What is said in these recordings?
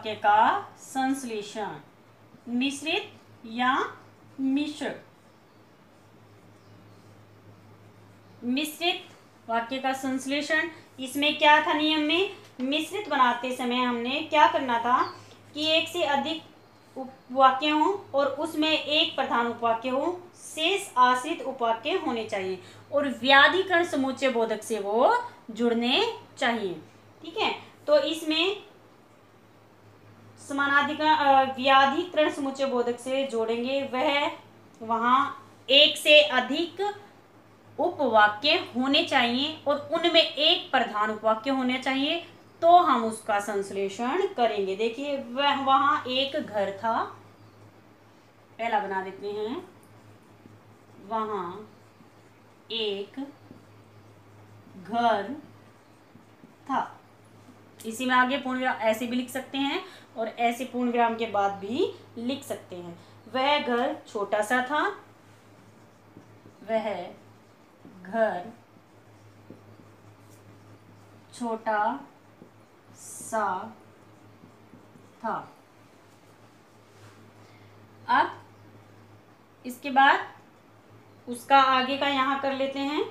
वाक्य का संश्लेषण, मिश्रित या मिश्र? मिश्रित वाक्य का संश्लेषण, इसमें क्या था नियम में? मिश्रित बनाते समय हमने क्या करना था कि एक से अधिक उपवाक्य हो और उसमें एक प्रधान उपवाक्य हो, शेष आश्रित उपवाक्य होने चाहिए और व्याधिकरण समुच्चय बोधक से वो जुड़ने चाहिए। ठीक है? तो इसमें समानाधिकरण व्याधिकरण समुच्चय बोधक से जोड़ेंगे। वह वहाँ एक से अधिक उपवाक्य होने चाहिए और उनमें एक प्रधान उपवाक्य होने चाहिए तो हम उसका संश्लेषण करेंगे। देखिए, वह वहाँ एक घर था। पहला बना देते हैं। वहाँ एक घर था। इसी में आगे पूर्ण ऐसे भी लिख सकते हैं। और ऐसे पूर्ण विराम के बाद भी लिख सकते हैं। वह घर छोटा सा था। वह घर छोटा सा था। अब इसके बाद उसका आगे का यहाँ कर लेते हैं।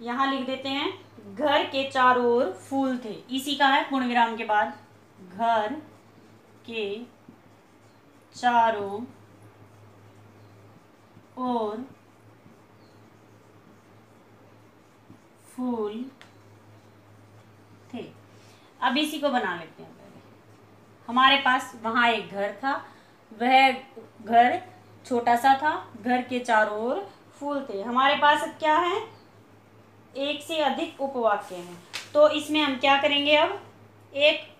यहाँ लिख देते हैं, घर के चारों ओर फूल थे। इसी का है पूर्ण विराम के बाद। घर के चारों ओर फूल थे। अब इसी को बना लेते हैं। हमारे पास वहाँ एक घर था। वह घर छोटा सा था। घर के चारों ओर फूल थे। हमारे पास अब क्या है? एक से अधिक उपवाक्य हैं। तो इसमें हम क्या करेंगे अब? एक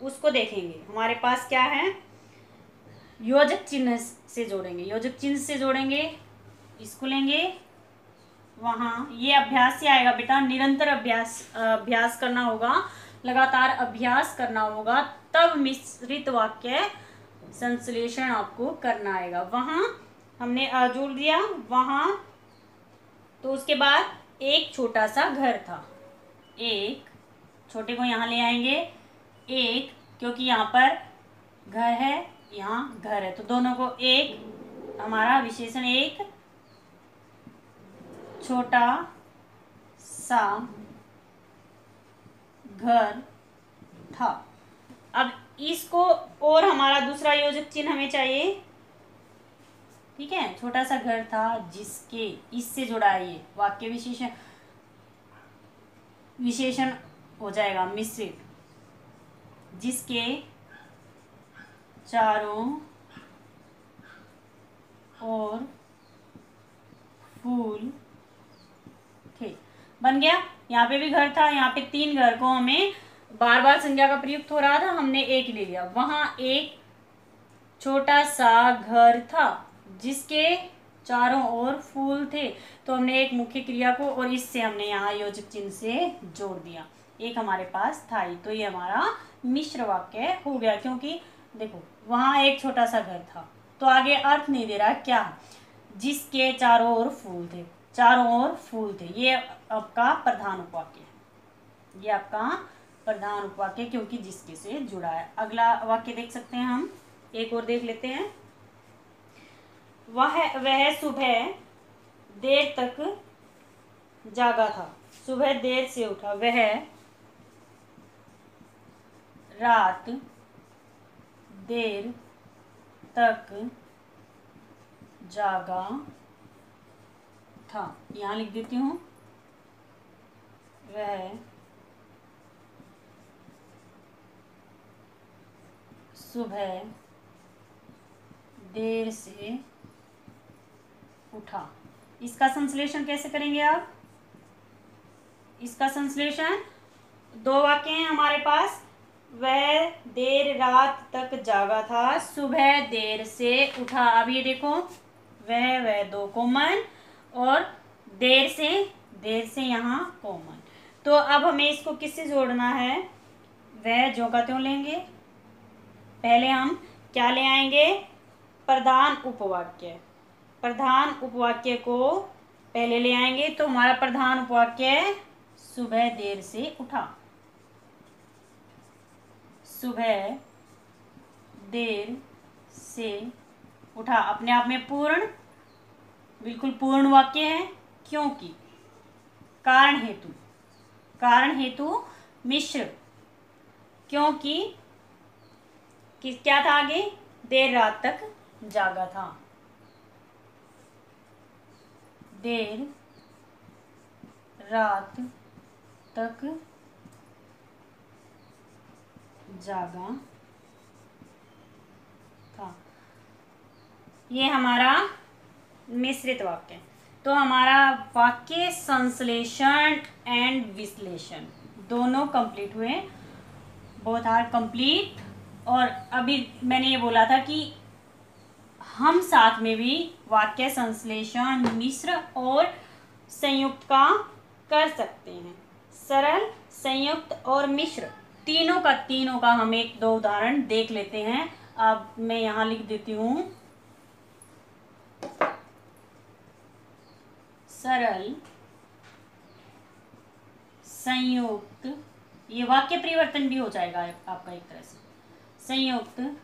उसको देखेंगे। हमारे पास क्या है? योजक चिन्ह से जोड़ेंगे। योजक चिन्ह से जोड़ेंगे, इसको लेंगे। वहाँ ये अभ्यास से आएगा बेटा, निरंतर अभ्यास अभ्यास करना होगा, लगातार अभ्यास करना होगा, तब मिश्रित वाक्य संश्लेषण आपको करना आएगा। वहाँ हमने जोड़ दिया। वहाँ तो उसके बाद एक छोटा सा घर था। एक, छोटे को यहाँ ले आएँगे। एक, क्योंकि यहाँ पर घर है, यहाँ घर है। तो दोनों को एक, हमारा विशेषण एक, छोटा सा घर था। अब इसको और हमारा दूसरा योजक चिन्ह हमें चाहिए। ठीक है? छोटा सा घर था जिसके, इससे जुड़ा है ये वाक्य विशेषण। विशेषण हो जाएगा, मिश्रित। जिसके चारों और फूल थे। बन गया? यहाँ पे भी घर था, यहाँ पे तीन घर को हमें बार बार संज्ञा का प्रयुक्त हो रहा था, हमने एक ले लिया। वहाँ एक छोटा सा घर था, जिसके चारों ओर फूल थे। तो हमने एक मुख्य क्रिया को और इससे हमने यहाँ योजक चिन्ह से जोड़ दिया। एक हमारे पास था ही तो ये हमारा मिश्र वाक्य हो गया, क्योंकि देखो, वहाँ एक छोटा सा घर था तो आगे अर्थ नहीं दे रहा क्या जिसके चारों ओर फूल थे, चारों ओर फूल थे, ये आपका प्रधान उपवाक्य है। ये आपका प्रधान उपवाक्य, क्योंकि जिसके से जुड़ा है। अगला वाक्य देख सकते हैं हम, एक और देख लेते हैं। वह वह सुबह देर तक जागा था, सुबह देर से उठा, वह रात देर तक जागा था। यहाँ लिख देती हूँ। वह सुबह देर से उठा। इसका संश्लेषण कैसे करेंगे आप? इसका संश्लेषण दो वाक्य हैं हमारे पास। वह देर रात तक जागा था। सुबह देर से उठा। अब ये देखो, वह वह दो कॉमन और देर से देर से यहाँ कॉमन तो अब हमें इसको किससे जोड़ना है? वह जो का त्यों लेंगे? पहले हम क्या ले आएँगे? प्रधान उपवाक्य। प्रधान उपवाक्य को पहले ले आएँगे तो हमारा प्रधान उपवाक्य सुबह देर से उठा। सुबह देर से उठा। अपने आप में पूर्ण, बिल्कुल पूर्ण वाक्य है, क्योंकि कारण हेतु कारण हेतु मिश्र, क्योंकि किस क्या था आगे? देर रात तक जागा था। देर रात तक जागा था ये हमारा मिश्रित वाक्य तो हमारा वाक्य संश्लेषण एंड विश्लेषण दोनों कंप्लीट हुए बोथ आर कंप्लीट और अभी मैंने ये बोला था कि हम साथ में भी वाक्य संश्लेषण, मिश्र और संयुक्त का कर सकते हैं। सरल, संयुक्त और मिश्र। तीनों का तीनों का हम एक, दो उदाहरण देख लेते हैं। अब मैं यहाँ लिख देती हूँ। सरल, संयुक्त, ये वाक्य परिवर्तन भी हो जाएगा आपका एक तरह से। संयुक्त,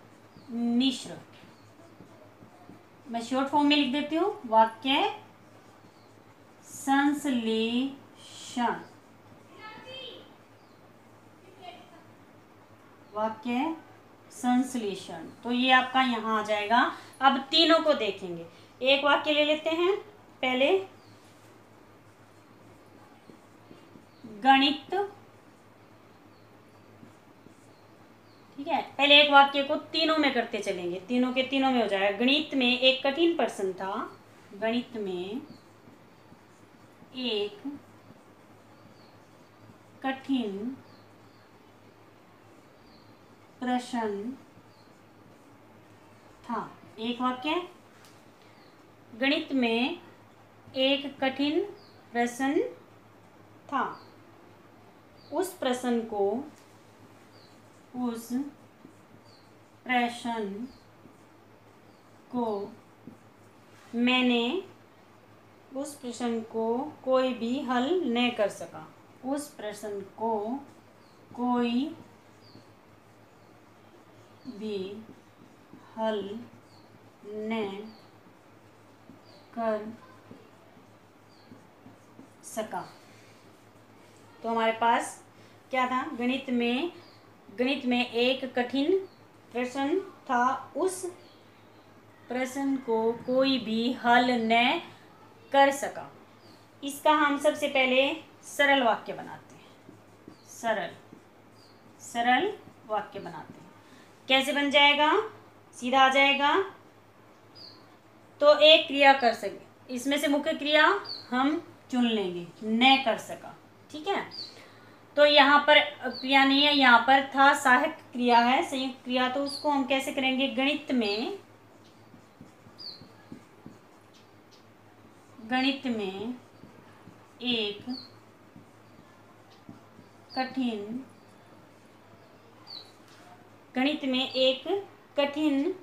मिश्र। मैं शॉर्ट फॉर्म में लिख देती हूँ। वाक्य संश्लेषण। वाक्य संश्लेषण। तो ये आपका यहाँ आ जाएगा। अब तीनों को देखेंगे। एक वाक्य ले लेते हैं। पहले, गणित। ठीक है? पहले एक वाक्य को तीनों में करते चलेंगे। तीनों के तीनों में हो जाएगा। गणित में एक कठिन प्रश्न था। गणित में एक कठिन प्रश्न। था एक वाक्य गणित में एक कठिन प्रश्न था। उस प्रश्न को, उस प्रश्न को मैंने उस प्रश्न को कोई भी हल नहीं कर सका। उस प्रश्न को कोई भी हल न कर सका। तो हमारे पास क्या था? गणित में गणित में एक कठिन प्रश्न था। उस प्रश्न को कोई भी हल न कर सका। इसका हम सबसे पहले सरल वाक्य बनाते हैं। सरल सरल वाक्य बनाते हैं। कैसे बन जाएगा? सीधा आ जाएगा। तो एक क्रिया कर सके। इसमें से मुख्य क्रिया हम चुन लेंगे। न कर सका। ठीक है? तो यहाँ पर क्रिया नहीं है। यहाँ पर था सहायक क्रिया है। संयुक्त क्रिया तो उसको हम कैसे करेंगे? गणित में गणित में एक कठिन गणित में एक कठिन,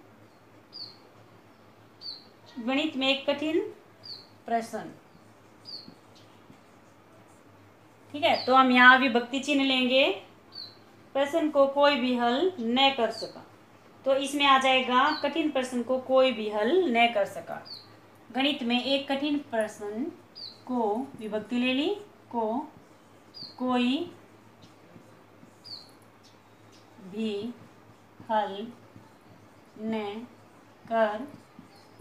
गणित में एक कठिन प्रश्न। ठीक है? तो हम यहाँ विभक्ति चिन्ह लेंगे। प्रश्न को कोई भी हल न कर सका। तो इसमें आ जाएगा, कठिन प्रश्न को कोई भी हल न कर सका। गणित में एक कठिन प्रश्न को विभक्ति ले ली, को कोई भी हल न कर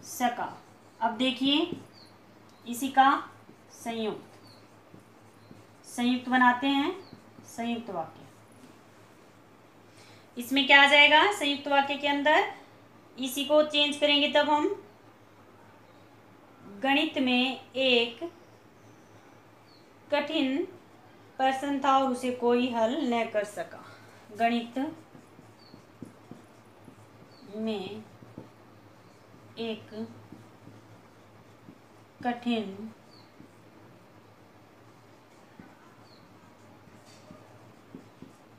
सका। अब देखिए, इसी का संयुक्त। संयुक्त बनाते हैं, संयुक्त वाक्य। इसमें क्या आ जाएगा? संयुक्त वाक्य के अंदर इसी को चेंज करेंगे तब हम। गणित में एक कठिन प्रश्न था और उसे कोई हल न कर सका। गणित में एक कठिन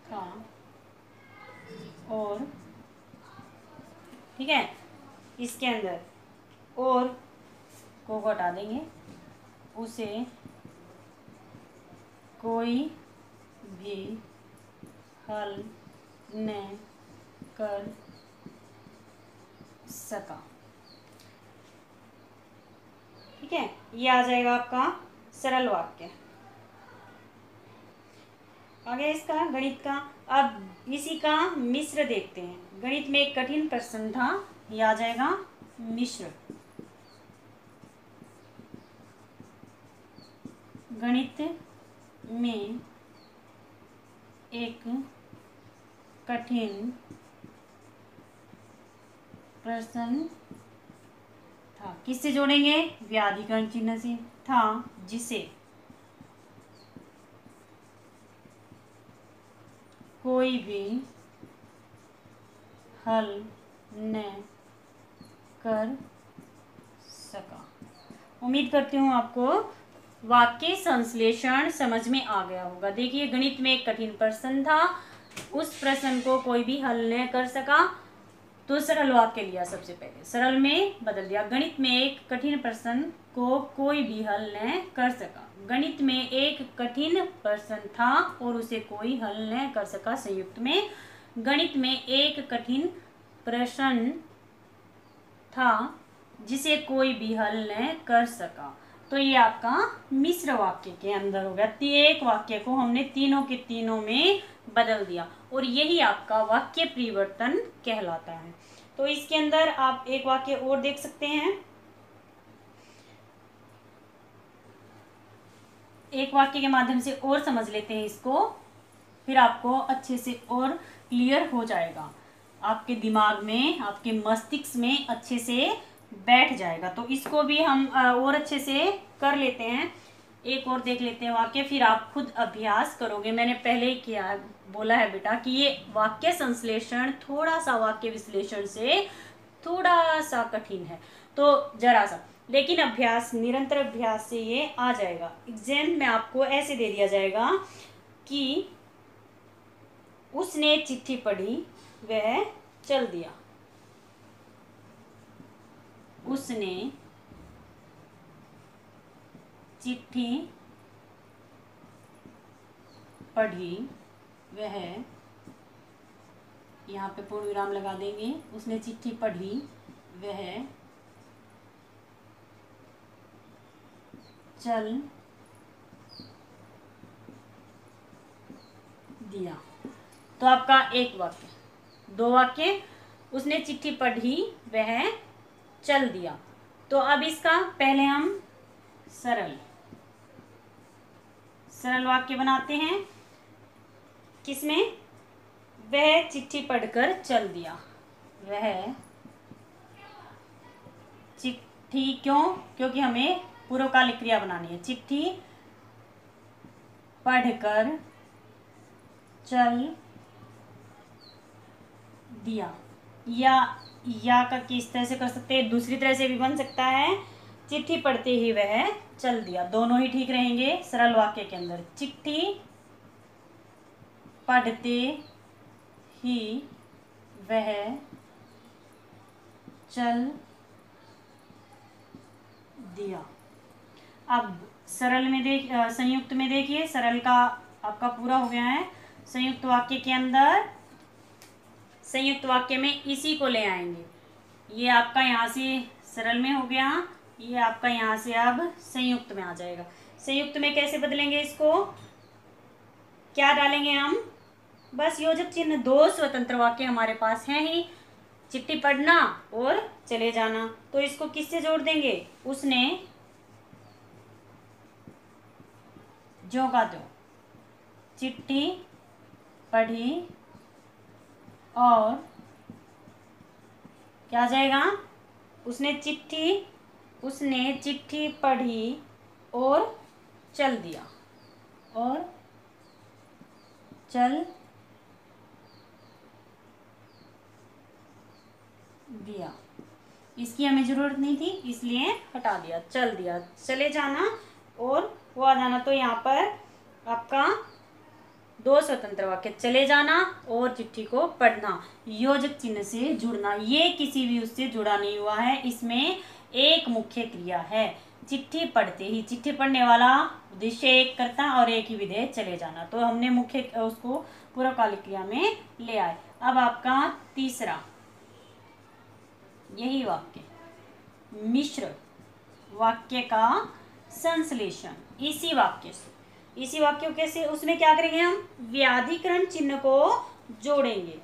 हाँ और ठीक है, इसके अंदर और को हटा देंगे। उसे कोई भी हल न कर सका। ठीक है? ये आ जाएगा आपका सरल वाक्य। आगे इसका गणित का। अब इसी का मिश्र देखते हैं। गणित में एक कठिन प्रश्न था। ये आ जाएगा मिश्र। गणित में एक कठिन प्रश्न था। किससे जोड़ेंगे? व्याधिकरण चिन्ह से था, जिसे। कोई भी हल न कर सका। उम्मीद करती हूँ आपको वाक्य संश्लेषण समझ में आ गया होगा। देखिए, गणित में एक कठिन प्रश्न था। उस प्रश्न को कोई भी हल न कर सका। तो सरल वाक्य लिया सबसे पहले। सरल में बदल दिया। गणित में एक कठिन प्रश्न को कोई भी हल न कर सका। गणित में एक कठिन प्रश्न था और उसे कोई हल न कर सका संयुक्त में। गणित में एक कठिन प्रश्न था जिसे कोई भी हल न कर सका। तो ये आपका मिश्र वाक्य के अंदर हो गया। एक वाक्य को हमने तीनों के तीनों में बदल दिया और यही आपका वाक्य परिवर्तन कहलाता है। तो इसके अंदर आप एक वाक्य और देख सकते हैं। एक वाक्य के माध्यम से और समझ लेते हैं इसको, फिर आपको अच्छे से और क्लियर हो जाएगा। आपके दिमाग में, आपके मस्तिष्क में अच्छे से बैठ जाएगा। तो इसको भी हम और अच्छे से कर लेते हैं। एक और देख लेते हैं वाक्य, फिर आप खुद अभ्यास करोगे। मैंने पहले ही किया, बोला है बेटा कि ये वाक्य संश्लेषण थोड़ा सा वाक्य विश्लेषण से थोड़ा सा कठिन है। तो जरा सा लेकिन अभ्यास, निरंतर अभ्यास से ये आ जाएगा। एग्ज़ाम में आपको ऐसे दे दिया जाएगा कि उसने चिट्ठी पढ़ी, वह चल दिया। उसने चिट्ठी पढ़ी, वह यहाँ पे पूर्ण विराम लगा देंगे। उसने चिट्ठी पढ़ी, वह चल दिया। तो आपका एक वाक्य, दो वाक्य, उसने चिट्ठी पढ़ी, वह चल दिया। तो अब इसका पहले हम सरल सरल वाक्य बनाते हैं, किसमें? वह चिट्ठी पढ़कर चल दिया। वह चिट्ठी क्यों? क्योंकि हमें पूर्वकालिक क्रिया बनानी है। चिट्ठी पढ़कर चल दिया। या या का किस तरह से कर सकते हैं, दूसरी तरह से भी बन सकता है। चिट्ठी पढ़ते ही वह चल दिया। दोनों ही ठीक रहेंगे सरल वाक्य के अंदर। चिट्ठी पढ़ते ही वह चल दिया। अब सरल में देख संयुक्त में देखिए। सरल का आपका पूरा हो गया है। संयुक्त वाक्य के अंदर संयुक्त वाक्य में इसी को ले आएँगे। ये आपका यहाँ से सरल में हो गया, ये आपका यहाँ से अब संयुक्त में आ जाएगा। संयुक्त में कैसे बदलेंगे इसको? क्या डालेंगे हम? बस योजक चिन्ह दो स्वतंत्र वाक्य हमारे पास हैं ही, चिट्ठी पढ़ना और चले जाना। तो इसको किससे जोड़ देंगे? उसने जो का दो। चिट्ठी पढ़ी और क्या जाएगा? उसने चिट्ठी उसने चिट्ठी पढ़ी और चल दिया। और चल दिया। इसकी हमें ज़रूरत नहीं थी, इसलिए हटा दिया, चल दिया। चले जाना और वो आ जाना। तो यहाँ पर आपका दो स्वतंत्र वाक्य, चले जाना और चिट्ठी को पढ़ना। योजक चिन्ह से जुड़ना, ये किसी भी उससे जुड़ा नहीं हुआ है, इसमें एक मुख्य क्रिया है। चिट्ठी पढ़ते ही, चिट्ठी पढ़ने वाला उद्देश्य एक करता और एक ही विधेय चले जाना। तो हमने मुख्य, उसको पूर्वकालिक क्रिया में ले आए। अब आपका तीसरा, यही वाक्य। मिश्र वाक्य का संश्लेषण, इसी वाक्य से। इसी वाक्य कैसे उसमें क्या करेंगे हम? व्याधिकरण चिन्ह को जोड़ेंगे।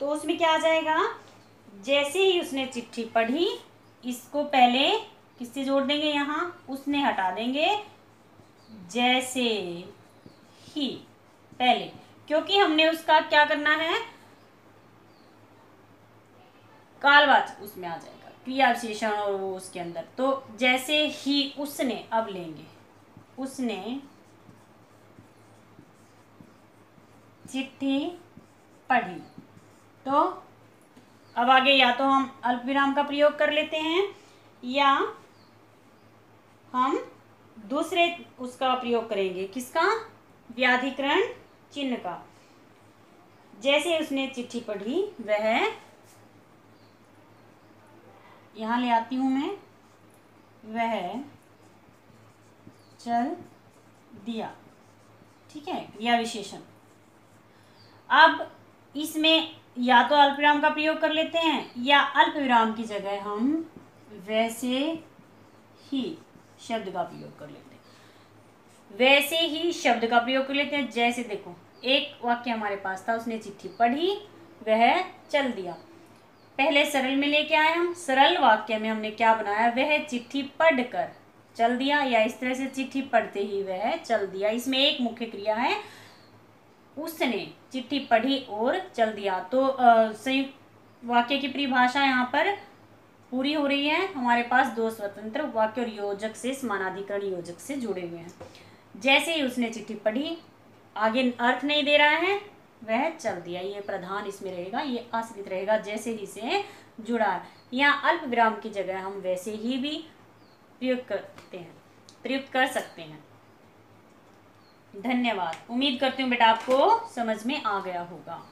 तो उसमें क्या आ जाएगा? जैसे ही उसने चिट्ठी पढ़ी, इसको पहले किससे जोड़ देंगे यहाँ? उसने हटा देंगे। जैसे ही, पहले। क्योंकि हमने उसका क्या करना है? कालवाच उसमें आ जाएगा, क्रिया विशेषण और वो उसके अंदर। तो जैसे ही उसने, अब लेंगे। उसने चिट्ठी पढ़ी। तो अब आगे या तो हम अल्प विराम का प्रयोग कर लेते हैं, या हम दूसरे उसका प्रयोग करेंगे। किसका? व्याधिकरण चिन्ह का। जैसे उसने चिट्ठी पढ़ी, वह यहाँ ले आती हूँ मैं, वह चल दिया। ठीक है? क्रिया विशेषण। अब इसमें या तो अल्प विराम का प्रयोग कर लेते हैं, या अल्प विराम की जगह हम वैसे ही शब्द का प्रयोग कर लेते हैं। वैसे ही शब्द का प्रयोग कर लेते हैं, जैसे देखो, एक वाक्य हमारे पास था, उसने चिट्ठी पढ़ी, वह चल दिया। पहले सरल में लेके आए हम, सरल वाक्य में हमने क्या बनाया, वह चिट्ठी पढ़कर चल दिया, या इस तरह से चिट्ठी पढ़ते ही वह चल दिया। इसमें एक मुख्य क्रिया है उसने चिट्ठी पढ़ी और चल दिया। तो संयुक्त वाक्य की परिभाषा यहाँ पर पूरी हो रही है। हमारे पास दो स्वतंत्र वाक्य और योजक से, समानाधिकरण योजक से जुड़े हुए हैं। जैसे ही उसने चिट्ठी पढ़ी, आगे अर्थ नहीं दे रहा है, वह चल दिया। ये प्रधान इसमें रहेगा, ये आश्रित रहेगा, जैसे ही से जुड़ा। यहाँ अल्प विराम की जगह हम वैसे ही भी प्रयोग करते हैं, प्रयुक्त कर सकते हैं। धन्यवाद। उम्मीद करती हूँ बेटा आपको समझ में आ गया होगा।